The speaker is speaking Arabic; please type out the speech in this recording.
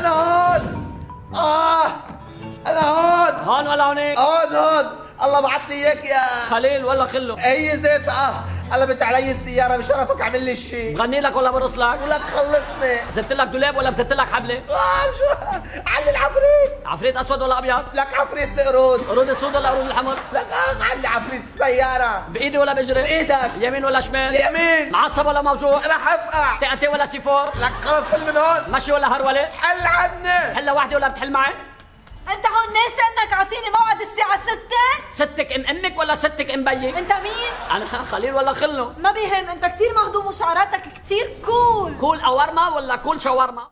أنا هون آه أنا هون هون ولا هونيك؟ هون هون. الله بعت لي إياك يا خليل ولا خلو. اي زيت. آه قلبت علي السيارة بشرفك عامل لي شيء غني لك ولا برقص لك؟ ولك خلصني. زدت لك دولاب ولا زدت لك حبلة؟ آه شو؟ علي العفريت. عفريت أسود ولا أبيض؟ لك عفريت قرود قرود السود ولا قرود الحمر؟ لك عفريت السيارة. بإيدي ولا بجري؟ بإيدك. يمين ولا شمال؟ اليمين معصب ولا موجوع؟ رح أفقع. تأتي ولا سيفور؟ لك خلص حل من هون. مشي ولا هرولة حل عني. حلة واحدة ولا بتحل معي؟ أنت هون ناسي انك أعطيني موعد الساعة 6 ستك إم أمك ولا ستك إم بيك أنت مين؟ أنا خليل ولا خلو ما بيهم أنت كتير مهضوم وشعراتك كتير كول كول أورما ولا كول شاورما؟